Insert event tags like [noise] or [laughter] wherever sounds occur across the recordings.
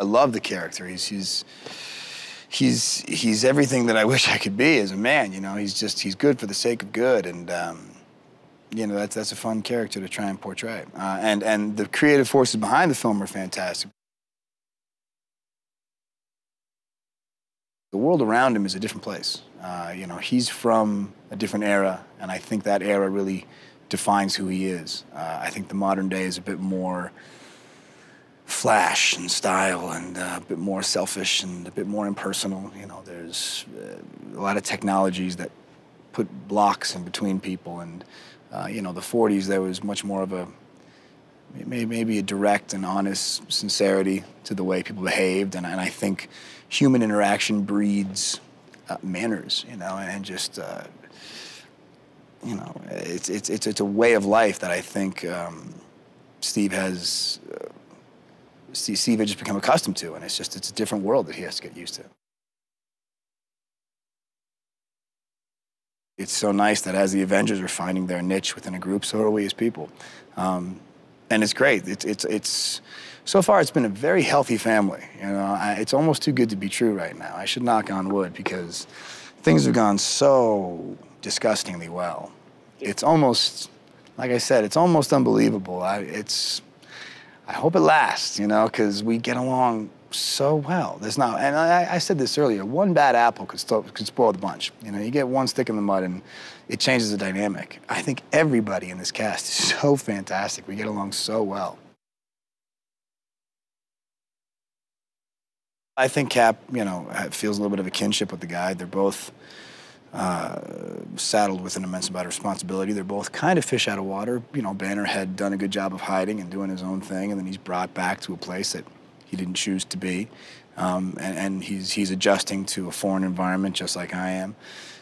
I love the character. He's he's he's he's everything that I [laughs] wish I could be as a man. You know, he's just he's good for the sake of good, and um, you know that's that's a fun character to try and portray. Uh, and and the creative forces behind the film are fantastic. The world around him is a different place. Uh, you know, he's from a different era, and I think that era really defines who he is. Uh, I think the modern day is a bit more flash and style and uh, a bit more selfish and a bit more impersonal. You know, there's uh, a lot of technologies that put blocks in between people. And, uh, you know, the 40s, there was much more of a, maybe a direct and honest sincerity to the way people behaved. And, and I think human interaction breeds uh, manners, you know, and just, uh, you know, it's, it's, it's, it's a way of life that I think um, Steve has uh, Steve had just become accustomed to, and it's just it's a different world that he has to get used to. It's so nice that as the Avengers are finding their niche within a group, so are we as people, um, and it's great. It's it's it's so far it's been a very healthy family. You know, I, it's almost too good to be true right now. I should knock on wood because things have gone so disgustingly well. It's almost, like I said, it's almost unbelievable. I, it's I hope it lasts, you know, because we get along so well. There's not, and I, I said this earlier, one bad apple could, could spoil the bunch. You know, you get one stick in the mud and it changes the dynamic. I think everybody in this cast is [laughs] so fantastic. We get along so well. I think Cap, you know, feels a little bit of a kinship with the guy. They're both uh, saddled with an immense amount of responsibility. They're both kind of fish out of water. You know, Banner had done a good job of hiding and doing his own thing, and then he's brought back to a place that he didn't choose to be. Um, and, and he's, he's adjusting to a foreign environment just like I am.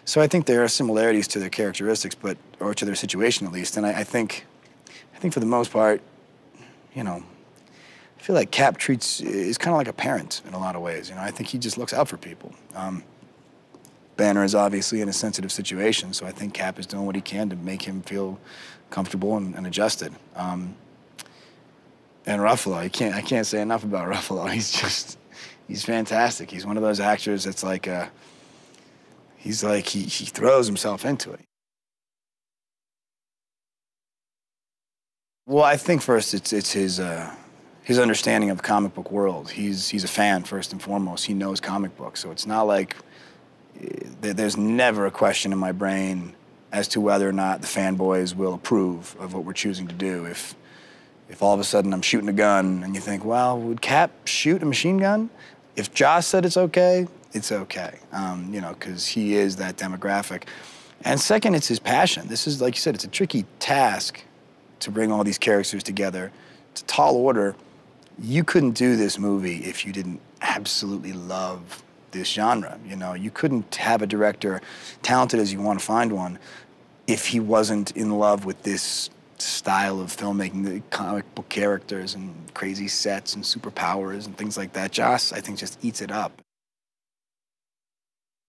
So I think there are similarities to their characteristics, but or to their situation at least. And I, I think, I think for the most part, you know, I feel like Cap treats is kind of like a parent in a lot of ways. You know, I think he just looks out for people. Um, Banner is obviously in a sensitive situation, so I think Cap is doing what he can to make him feel comfortable and, and adjusted. Um, and Ruffalo, I can't I can't say enough about [laughs] Ruffalo. He's just he's fantastic. He's one of those actors that's like a, uh, he's like he he throws himself into it. Well, I think first it's it's his uh, his understanding of the comic book world. He's he's a fan first and foremost. He knows comic books, so it's not like there's never a question in my brain as to whether or not the fanboys will approve of what we're choosing to do. If, if all of a sudden I'm shooting a gun and you think, well, would Cap shoot a machine gun? If Joss said it's okay, it's okay, um, you know, because he is that demographic. And second, it's his passion. This is, like you said, it's a tricky task to bring all these characters together. It's a tall order. You couldn't do this movie if you didn't absolutely love this genre. You know, you couldn't have a director, talented as you want to find one, if he wasn't in love with this style of filmmaking, the comic book characters and crazy sets and superpowers and things like that. Joss, I think, just eats it up.